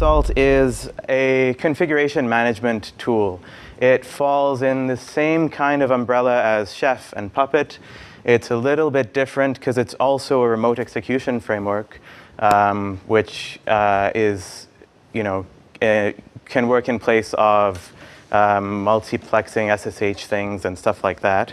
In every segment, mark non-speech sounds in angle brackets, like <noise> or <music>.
Salt is a configuration management tool. It falls in the same kind of umbrella as Chef and Puppet. It's a little bit different because it's also a remote execution framework, um, which uh, is, you know, uh, can work in place of um, multiplexing SSH things and stuff like that.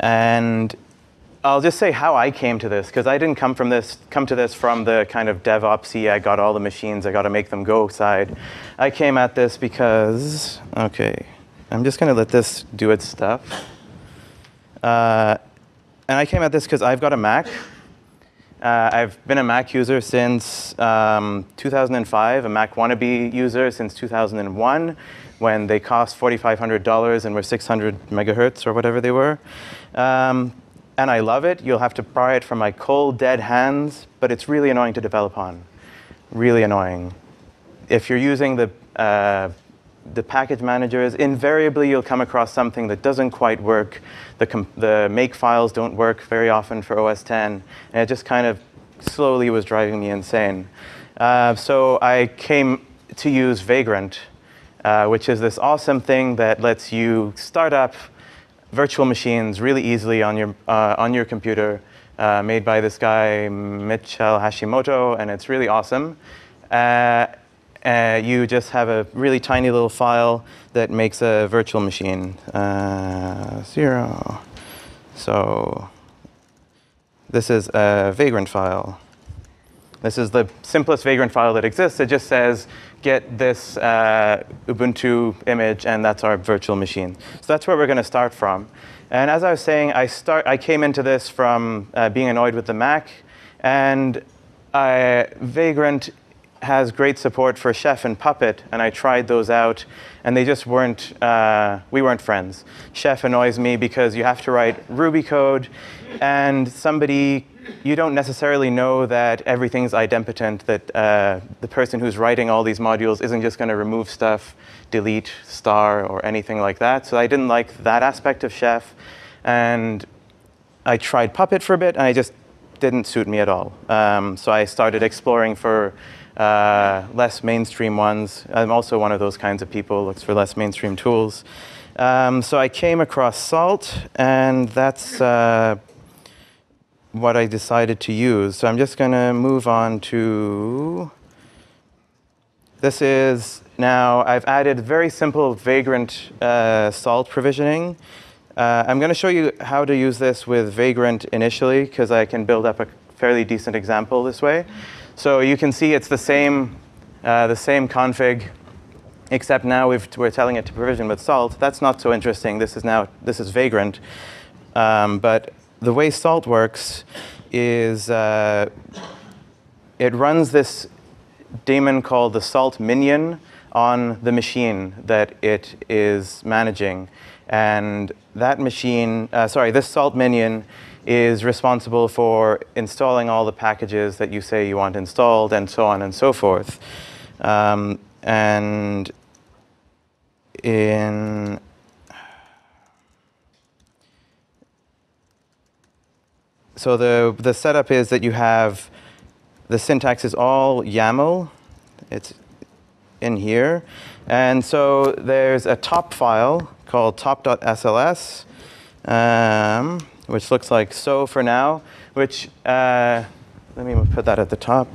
And I'll just say how I came to this because I didn't come from this come to this from the kind of DevOpsy I got all the machines I got to make them go side. I came at this because okay, I'm just gonna let this do its stuff. Uh, and I came at this because I've got a Mac. Uh, I've been a Mac user since um, 2005, a Mac wannabe user since 2001, when they cost $4,500 and were 600 megahertz or whatever they were. Um, and I love it. You'll have to pry it from my cold, dead hands, but it's really annoying to develop on. Really annoying. If you're using the, uh, the package managers, invariably you'll come across something that doesn't quite work. The, the make files don't work very often for OS 10, and it just kind of slowly was driving me insane. Uh, so I came to use Vagrant, uh, which is this awesome thing that lets you start up virtual machines really easily on your, uh, on your computer, uh, made by this guy, Mitchell Hashimoto, and it's really awesome. Uh, uh you just have a really tiny little file that makes a virtual machine. Uh, zero. So this is a Vagrant file. This is the simplest Vagrant file that exists. It just says, get this uh, Ubuntu image, and that's our virtual machine. So that's where we're going to start from. And as I was saying, I, start, I came into this from uh, being annoyed with the Mac, and I, Vagrant has great support for Chef and Puppet, and I tried those out, and they just weren't, uh, we weren't friends. Chef annoys me because you have to write Ruby code, and somebody you don't necessarily know that everything's idempotent, that uh, the person who's writing all these modules isn't just going to remove stuff, delete, star, or anything like that. So I didn't like that aspect of Chef. And I tried Puppet for a bit, and it just didn't suit me at all. Um, so I started exploring for uh, less mainstream ones. I'm also one of those kinds of people, who looks for less mainstream tools. Um, so I came across Salt, and that's uh, what I decided to use. So I'm just going to move on to, this is now, I've added very simple Vagrant uh, salt provisioning. Uh, I'm going to show you how to use this with Vagrant initially, because I can build up a fairly decent example this way. So you can see it's the same, uh, the same config, except now we are we're telling it to provision with salt. That's not so interesting. This is now, this is Vagrant. Um, but the way Salt works is uh, it runs this daemon called the Salt minion on the machine that it is managing. And that machine, uh, sorry, this Salt minion is responsible for installing all the packages that you say you want installed and so on and so forth. Um, and in so the, the setup is that you have the syntax is all YAML. It's in here. And so there's a top file called top.sls, um, which looks like so for now, which, uh, let me put that at the top.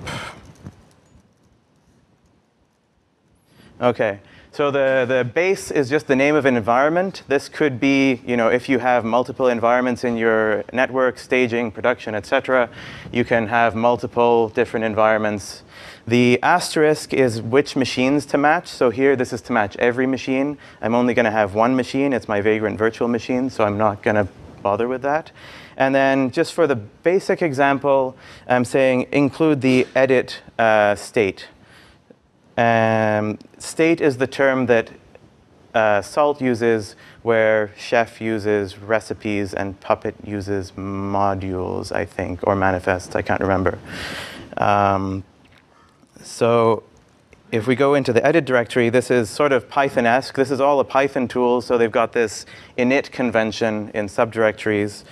Okay. So the, the base is just the name of an environment. This could be, you know, if you have multiple environments in your network, staging, production, etc., you can have multiple different environments. The asterisk is which machines to match. So here, this is to match every machine. I'm only going to have one machine. It's my Vagrant virtual machine, so I'm not going to bother with that. And then just for the basic example, I'm saying include the edit uh, state. Um, state is the term that uh, Salt uses where Chef uses recipes and Puppet uses modules, I think, or manifests, I can't remember. Um, so if we go into the edit directory, this is sort of Python-esque. This is all a Python tool, so they've got this init convention in subdirectories.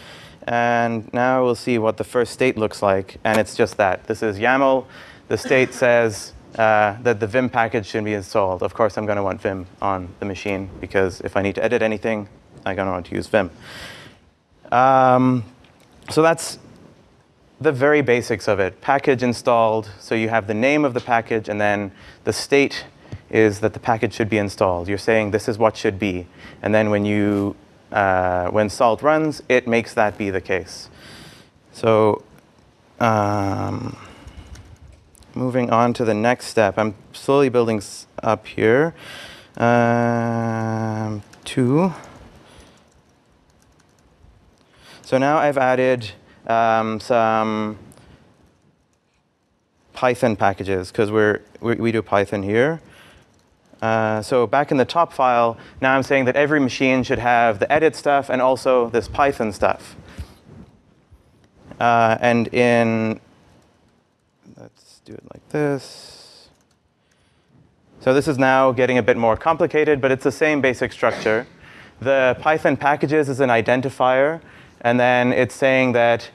And now we'll see what the first state looks like, and it's just that. This is YAML. The state says uh, that the Vim package should be installed. Of course, I'm going to want Vim on the machine because if I need to edit anything, I'm going to want to use Vim. Um, so that's the very basics of it. Package installed, so you have the name of the package, and then the state is that the package should be installed. You're saying this is what should be, and then when you uh, when salt runs, it makes that be the case. So. Um, moving on to the next step. I'm slowly building up here. Um, two. So now I've added um, some Python packages because we're we, we, do Python here. Uh, so back in the top file, now I'm saying that every machine should have the edit stuff and also this Python stuff. Uh, and in do it like this. So this is now getting a bit more complicated, but it's the same basic structure. The Python packages is an identifier, and then it's saying that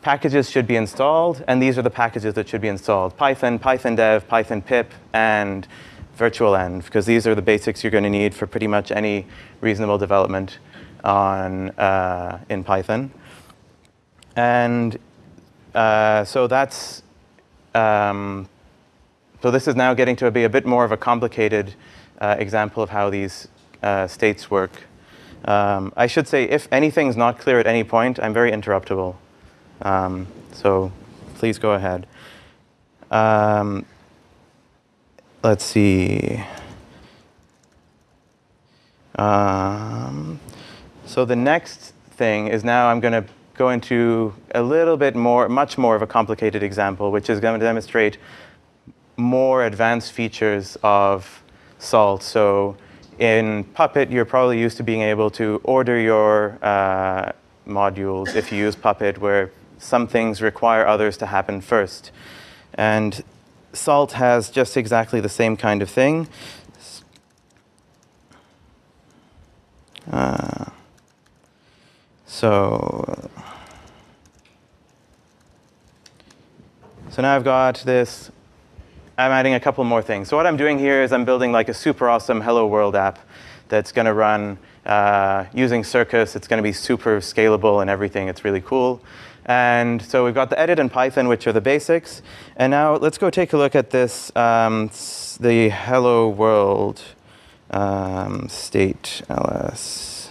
packages should be installed, and these are the packages that should be installed. Python, Python dev, Python pip, and virtual env, because these are the basics you're going to need for pretty much any reasonable development on, uh, in Python. And uh, so that's um, so this is now getting to be a bit more of a complicated uh, example of how these uh, states work. Um, I should say, if anything's not clear at any point, I'm very interruptible. Um, so please go ahead. Um, let's see. Um, so the next thing is now I'm going to go into a little bit more, much more of a complicated example, which is going to demonstrate more advanced features of Salt. So in Puppet, you're probably used to being able to order your uh, modules if you use Puppet, where some things require others to happen first. And Salt has just exactly the same kind of thing. Uh, so So now I've got this, I'm adding a couple more things. So what I'm doing here is I'm building like a super awesome Hello World app that's going to run uh, using Circus. It's going to be super scalable and everything. It's really cool. And so we've got the edit and Python, which are the basics. And now let's go take a look at this, um, the Hello World um, state ls.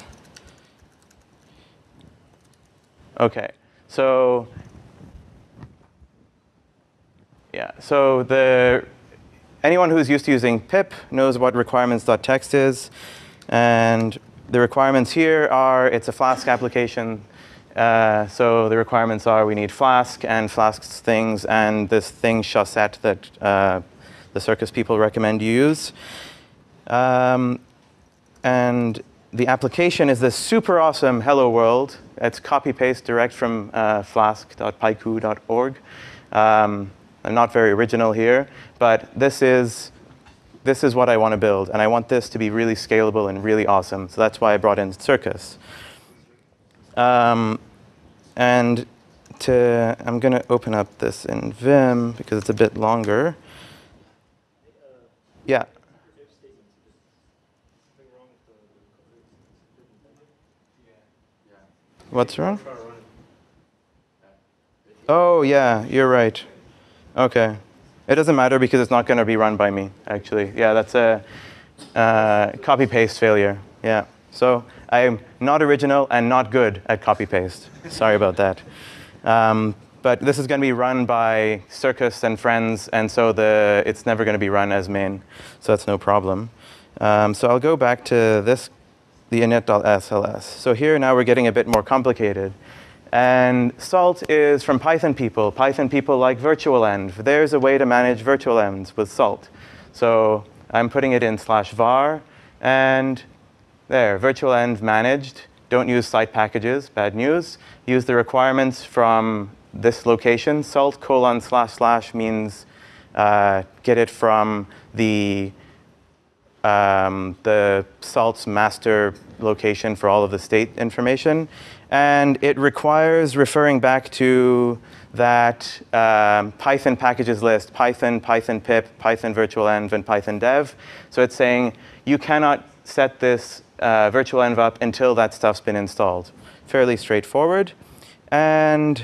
Okay, so yeah, so the anyone who's used to using pip knows what requirements.txt is. And the requirements here are it's a Flask application. Uh, so the requirements are we need Flask and Flask's things and this thing chaussette that uh, the Circus people recommend you use. Um, and the application is this super awesome hello world. It's copy paste direct from uh, flask.pocoo.org. Um, I'm not very original here, but this is, this is what I want to build. And I want this to be really scalable and really awesome. So that's why I brought in Circus. Um, and to, I'm going to open up this in Vim because it's a bit longer. Yeah. What's wrong? Oh, yeah, you're right. Okay. It doesn't matter because it's not going to be run by me, actually. Yeah, that's a uh, copy paste failure. Yeah. So I'm not original and not good at copy paste. Sorry about that. Um, but this is going to be run by Circus and friends, and so the, it's never going to be run as main. So that's no problem. Um, so I'll go back to this, the init.sls. So here now we're getting a bit more complicated. And Salt is from Python people. Python people like virtualenv. There's a way to manage virtualenvs with Salt. So I'm putting it in slash var. And there, virtualenv managed. Don't use site packages, bad news. Use the requirements from this location. Salt colon slash slash means uh, get it from the um, the salt's master location for all of the state information. And it requires referring back to that um, Python packages list, Python, Python pip, Python virtual env, and Python dev. So it's saying you cannot set this uh, virtual env up until that stuff's been installed. Fairly straightforward. And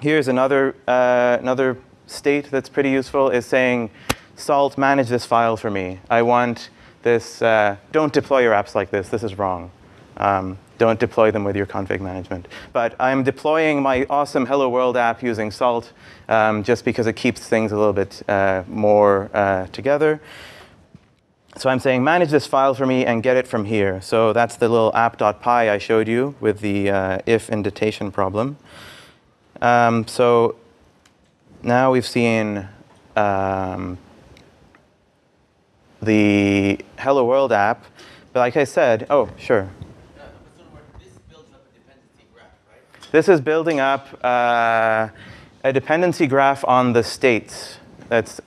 here's another, uh, another state that's pretty useful is saying, salt, manage this file for me. I want this, uh, don't deploy your apps like this. This is wrong. Um, don't deploy them with your config management. But I'm deploying my awesome Hello World app using Salt um, just because it keeps things a little bit uh, more uh, together. So I'm saying manage this file for me and get it from here. So that's the little app.py I showed you with the uh, if indentation problem. Um, so now we've seen um, the Hello World app. But like I said, oh, sure. This is building up uh, a dependency graph on the states that's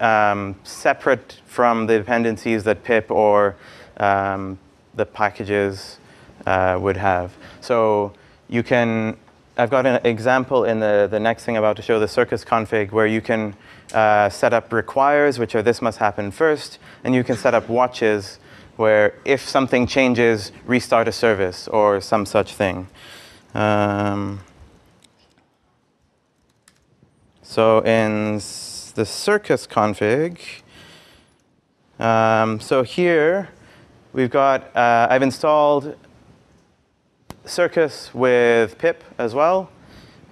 um, separate from the dependencies that pip or um, the packages uh, would have. So you can, I've got an example in the, the next thing I'm about to show, the circus config, where you can uh, set up requires, which are this must happen first, and you can set up watches, where if something changes, restart a service or some such thing. Um, so in the circus config, um, so here we've got, uh, I've installed circus with pip as well.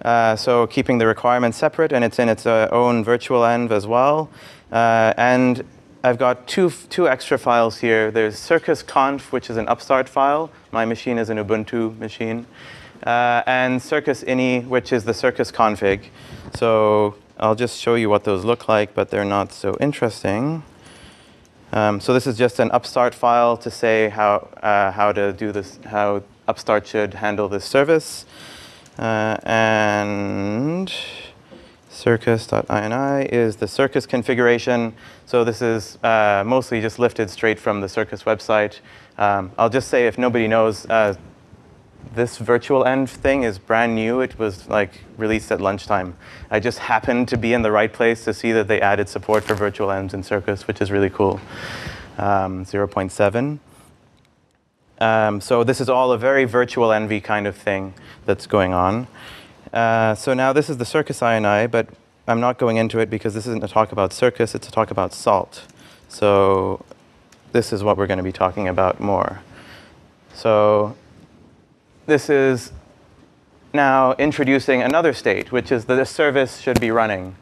Uh, so keeping the requirements separate, and it's in its uh, own virtual env as well. Uh, and I've got two, two extra files here. There's circusconf, which is an upstart file. My machine is an Ubuntu machine uh, and Circus ini, which is the Circus config. So I'll just show you what those look like, but they're not so interesting. Um, so this is just an upstart file to say how, uh, how to do this, how upstart should handle this service. Uh, and circus.ini is the circus configuration. So this is uh, mostly just lifted straight from the circus website. Um, I'll just say if nobody knows, uh, this virtual env thing is brand new. It was like released at lunchtime. I just happened to be in the right place to see that they added support for virtual envs in Circus, which is really cool. Um, 0.7. Um, so this is all a very virtual env kind of thing that's going on. Uh, so now this is the Circus INI, but I'm not going into it because this isn't a talk about Circus, it's a talk about salt. So this is what we're going to be talking about more. So this is now introducing another state, which is that the service should be running.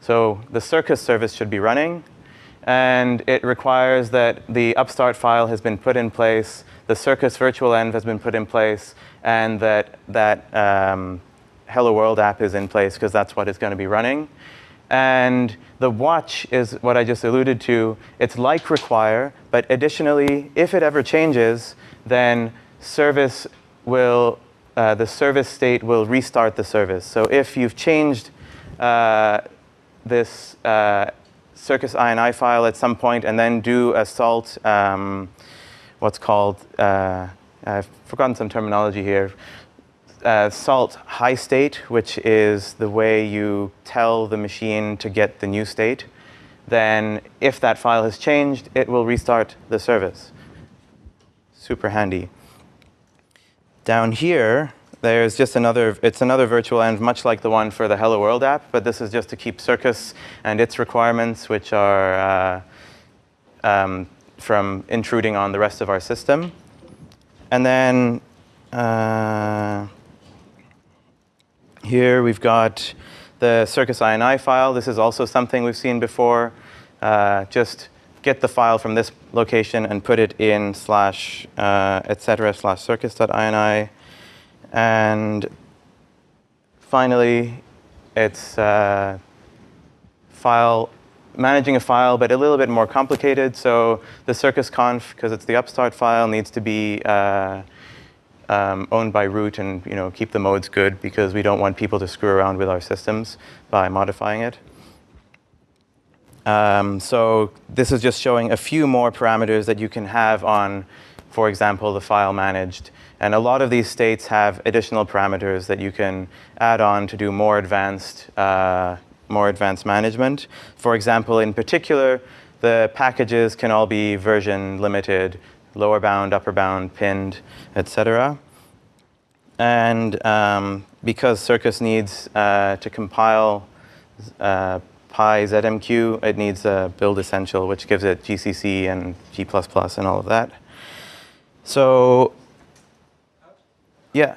So the circus service should be running, and it requires that the upstart file has been put in place, the circus virtual env has been put in place, and that that um, Hello World app is in place because that's what is going to be running. And the watch is what I just alluded to. It's like require, but additionally, if it ever changes, then service will, uh, the service state will restart the service. So if you've changed uh, this uh, Circus INI file at some point and then do a salt, um, what's called, uh, I've forgotten some terminology here, uh, salt high state, which is the way you tell the machine to get the new state, then if that file has changed, it will restart the service. Super handy. Down here, there's just another, it's another virtual env, much like the one for the Hello World app, but this is just to keep Circus and its requirements, which are uh, um, from intruding on the rest of our system. And then uh, here we've got the Circus INI file. This is also something we've seen before. Uh, just get the file from this location and put it in slash uh, etc slash circus.ini. And finally, it's uh, file managing a file, but a little bit more complicated. So the circusconf, because it's the upstart file, needs to be uh, um, owned by root and you know keep the modes good because we don't want people to screw around with our systems by modifying it. Um, so this is just showing a few more parameters that you can have on for example, the file managed. And a lot of these states have additional parameters that you can add on to do more advanced, uh, more advanced management. For example, in particular, the packages can all be version limited, lower bound, upper bound, pinned, etc. And um, because Circus needs uh, to compile uh, PyZMQ, it needs a build essential, which gives it GCC and G++ and all of that. So, yeah.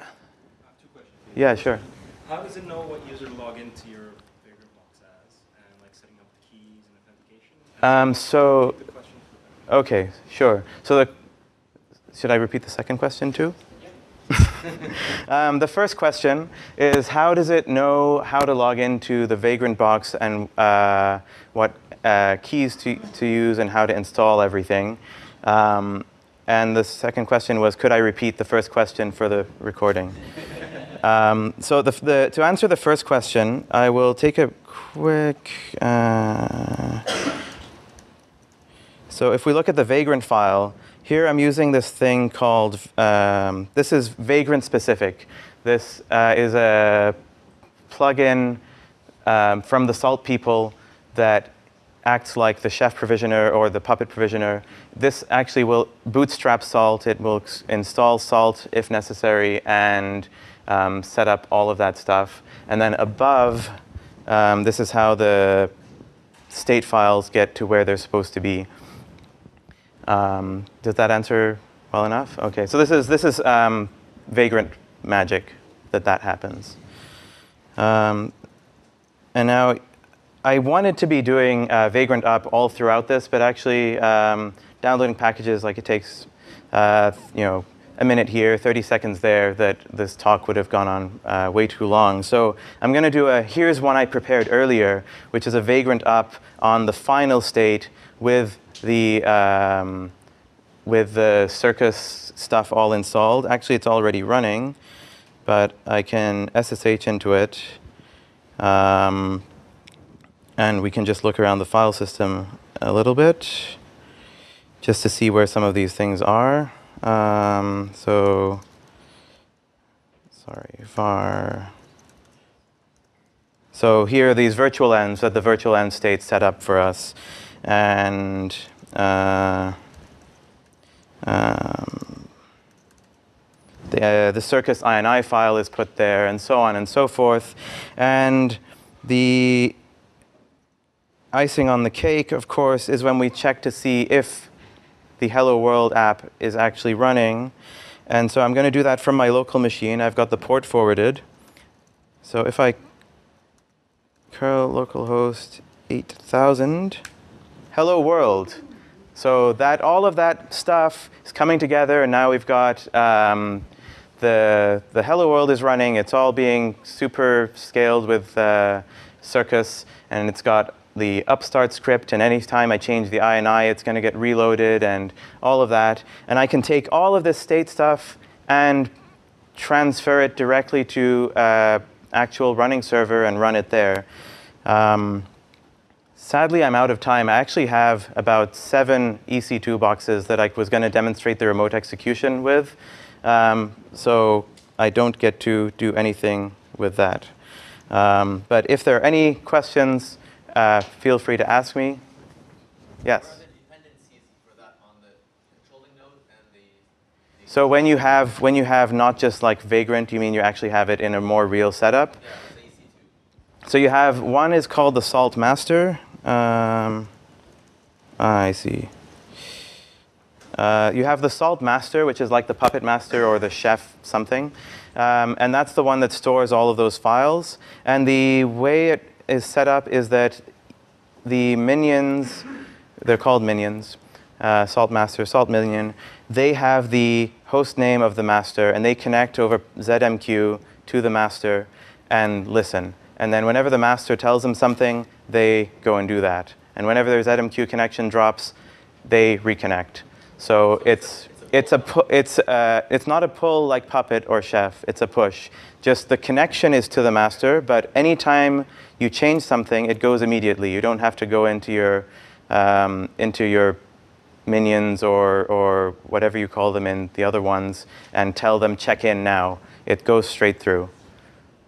Yeah, sure. How does it know what user to log into your Vagrant box as, and like setting up the keys and authentication? Um, so, The question for okay, sure. So, the, should I repeat the second question too? <laughs> um, the first question is how does it know how to log into the Vagrant box and uh, what uh, keys to, to use and how to install everything? Um, and the second question was could I repeat the first question for the recording? Um, so the, the, to answer the first question, I will take a quick. Uh, so if we look at the Vagrant file, here I'm using this thing called, um, this is Vagrant specific. This uh, is a plugin um, from the Salt people that acts like the chef provisioner or the puppet provisioner. This actually will bootstrap Salt. It will install Salt if necessary and um, set up all of that stuff. And then above, um, this is how the state files get to where they're supposed to be. Um, does that answer well enough? Okay, so this is this is um, vagrant magic that that happens. Um, and now, I wanted to be doing uh, vagrant up all throughout this, but actually um, downloading packages like it takes, uh, you know, a minute here, 30 seconds there. That this talk would have gone on uh, way too long. So I'm going to do a here's one I prepared earlier, which is a vagrant up on the final state with the um, with the circus stuff all installed. Actually, it's already running, but I can SSH into it. Um, and we can just look around the file system a little bit just to see where some of these things are. Um, so, sorry, var. So here are these virtual envs that the virtual env state set up for us. And uh, um, the, uh, the circus INI file is put there, and so on and so forth. And the icing on the cake, of course, is when we check to see if the Hello World app is actually running. And so I'm going to do that from my local machine. I've got the port forwarded. So if I curl localhost 8000, Hello World. So that all of that stuff is coming together, and now we've got um, the the Hello World is running. It's all being super scaled with uh, Circus, and it's got the upstart script. And anytime I change the INI, it's going to get reloaded, and all of that. And I can take all of this state stuff and transfer it directly to uh, actual running server and run it there. Um, Sadly, I'm out of time. I actually have about seven EC2 boxes that I was going to demonstrate the remote execution with. Um, so I don't get to do anything with that. Um, but if there are any questions, uh, feel free to ask me. Yes. What are the dependencies for that on the controlling node and the, the So when you have when you have not just like Vagrant, you mean you actually have it in a more real setup. yeah, So you have one is called the Salt Master. Um, ah, I see. Uh, you have the Salt Master, which is like the Puppet Master or the Chef something, um, and that's the one that stores all of those files. And the way it is set up is that the minions, they're called minions, uh, Salt Master, Salt Minion, they have the host name of the master and they connect over ZMQ to the master and listen. And then whenever the master tells them something, they go and do that. And whenever their ZMQ connection drops, they reconnect. So it's it's a it's uh, it's not a pull like Puppet or Chef. It's a push. Just the connection is to the master, but anytime you change something, it goes immediately. You don't have to go into your um, into your minions or, or whatever you call them in the other ones and tell them check in now. It goes straight through.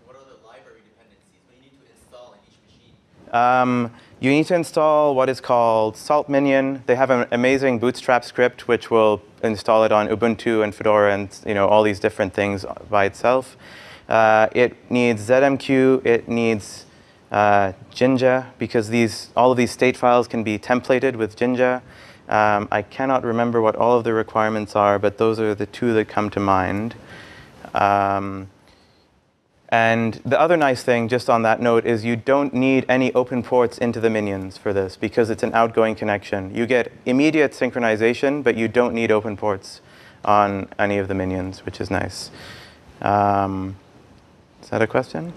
What are the library dependencies? What do you need to install in each machine? Um, you need to install what is called Salt Minion. They have an amazing Bootstrap script which will install it on Ubuntu and Fedora and you know all these different things by itself. Uh, it needs ZMQ. It needs uh, Jinja because these all of these state files can be templated with Jinja. Um, I cannot remember what all of the requirements are, but those are the two that come to mind. Um, and the other nice thing, just on that note, is you don't need any open ports into the minions for this because it's an outgoing connection. You get immediate synchronization, but you don't need open ports on any of the minions, which is nice. Um, is that a question?